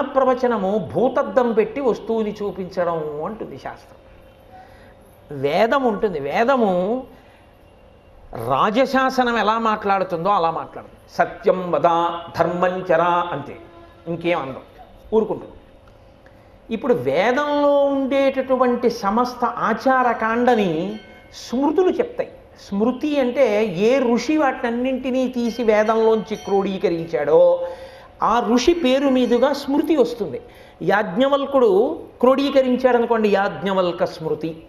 ప్రవచనము భూతద్దం పెట్టి వస్తువుని చూపించడం అంటుంది శాస్త్రం. వేదం ఉంటుంది. వేదము రాజశాసనం ఎలా మాట్లాడుతుందో అలా మాట్లాడుతుంది. సత్యం వద ధర్మంచరా అంతే. ఇంకేం అందం. ఊరుకుంటుంది. ఇప్పుడు వేదంలో ఉండేటటువంటి సమస్త ఆచారకాండని స్మృతులు చెప్తాయి. స్మృతి అంటే ఏ ఋషి వాటన్నింటినీ తీసి వేదంలోంచి క్రోడీకరించాడో ఆ ఋషి పేరు మీదుగా స్మృతి వస్తుంది. యాజ్ఞవల్కుడు క్రోడీకరించాడనుకోండి యాజ్ఞవల్క స్మృతి.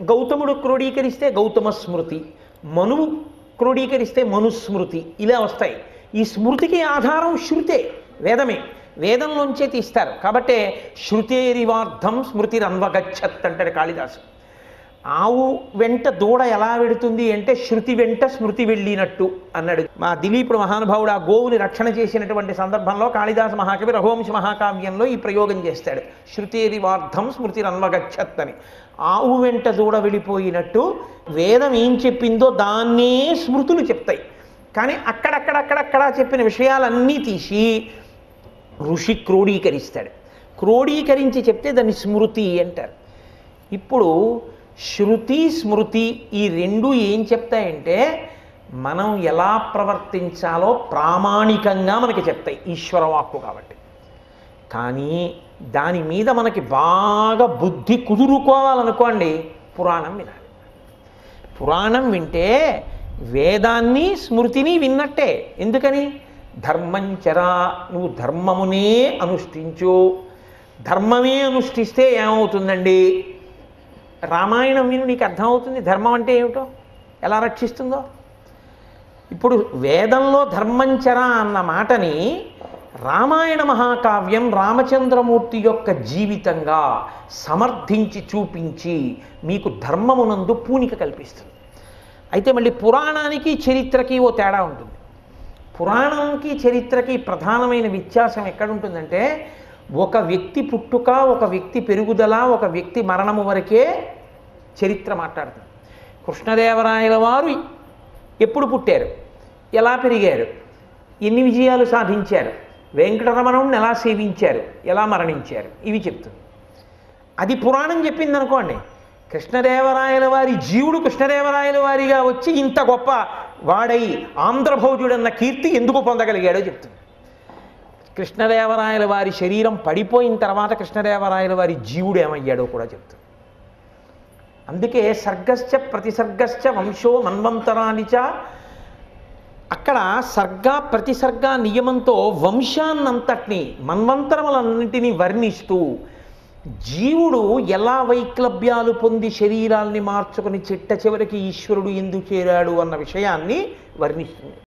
గౌతముడు క్రోడీకరిస్తే గౌతమ స్మృతి. మనువు క్రోడీకరిస్తే మనుస్మృతి. ఇలా వస్తాయి. ఈ స్మృతికి ఆధారం శృతే వేదమే. వేదంలోంచే తీస్తారు. కాబట్టే శృతేరివార్థం స్మృతిరన్వగచ్చత్ అంటాడు కాళిదాసు. ఆవు వెంట దూడ ఎలా వెడుతుంది అంటే శృతి వెంట స్మృతి వెళ్ళినట్టు అన్నాడు. మా దిలీపుడు మహానుభావుడు ఆ గోవుని రక్షణ చేసినటువంటి సందర్భంలో కాళిదాస మహాకవి రఘువంశ మహాకావ్యంలో ఈ ప్రయోగం చేస్తాడు. శృతేరివార్థం స్మృతిరన్వగచ్చత్ అని ఆవు వెంట దూడ వెళ్ళిపోయినట్టు వేదం ఏం చెప్పిందో దాన్నే స్మృతులు చెప్తాయి. కానీ అక్కడక్కడక్కడక్కడ చెప్పిన విషయాలన్నీ తీసి ఋషి క్రోడీకరిస్తాడు. క్రోడీకరించి చెప్తే దాన్ని స్మృతి అంటారు. ఇప్పుడు శృతి స్మృతి ఈ రెండు ఏం చెప్తాయంటే మనం ఎలా ప్రవర్తించాలో ప్రామాణికంగా మనకి చెప్తాయి ఈశ్వరవాక్కు కాబట్టి. కానీ దాని మీద మనకి బాగా బుద్ధి కుదురుకోవాలనుకోండి పురాణం వినాలి. పురాణం వింటే వేదాన్ని స్మృతిని విన్నట్టే. ఎందుకని? ధర్మంచరా నువ్వు ధర్మమునే అనుష్ఠించు. ధర్మమే అనుష్ఠిస్తే ఏమవుతుందండి? రామాయణం విని నీకు అర్థమవుతుంది? ధర్మం అంటే ఏమిటో? ఎలా రక్షిస్తుందో? ఇప్పుడు వేదంలో ధర్మంచర అన్న మాటని రామాయణ మహాకావ్యం రామచంద్రమూర్తి యొక్క జీవితంగా సమర్థించి చూపించి మీకు ధర్మమునందు పూనిక కల్పిస్తుంది. అయితే మళ్ళీ పురాణానికి చరిత్రకి ఓ తేడా ఉంటుంది. పురాణంకి చరిత్రకి ప్రధానమైన వ్యత్యాసం ఎక్కడుంటుందంటే ఒక వ్యక్తి పుట్టుక ఒక వ్యక్తి పెరుగుదల ఒక వ్యక్తి మరణము వరకే చరిత్ర మాట్లాడుతుంది. కృష్ణదేవరాయల వారు ఎప్పుడు పుట్టారు? ఎలా పెరిగారు? ఎన్ని విజయాలు సాధించారు? వెంకటరమణుని ఎలా సేవించారు? ఎలా మరణించారు? ఇవి చెప్తుంది. అది పురాణం చెప్పింది అనుకోండి కృష్ణదేవరాయల వారి జీవుడు కృష్ణదేవరాయల వారిగా వచ్చి ఇంత గొప్ప వాడై ఆంధ్రభౌజుడన్న కీర్తి ఎందుకు పొందగలిగాడో చెప్తుంది. కృష్ణదేవరాయల వారి శరీరం పడిపోయిన తర్వాత కృష్ణదేవరాయల వారి జీవుడు ఏమయ్యాడో కూడా చెప్తుంది అందుకే సర్గశ్చ ప్రతిసర్గశ్చ వంశో మన్వంతరానిచ అక్కడ సర్గ ప్రతిసర్గ నియమంతో వంశాన్నంతటిని మన్వంతరములన్నింటినీ వర్ణిస్తూ జీవుడు ఎలా వైక్లభ్యాలు పొంది శరీరాల్ని మార్చుకుని చిట్ట చివరికి ఈశ్వరుడు ఎందుకు చేరాడు అన్న విషయాన్ని వర్ణిస్తుంది.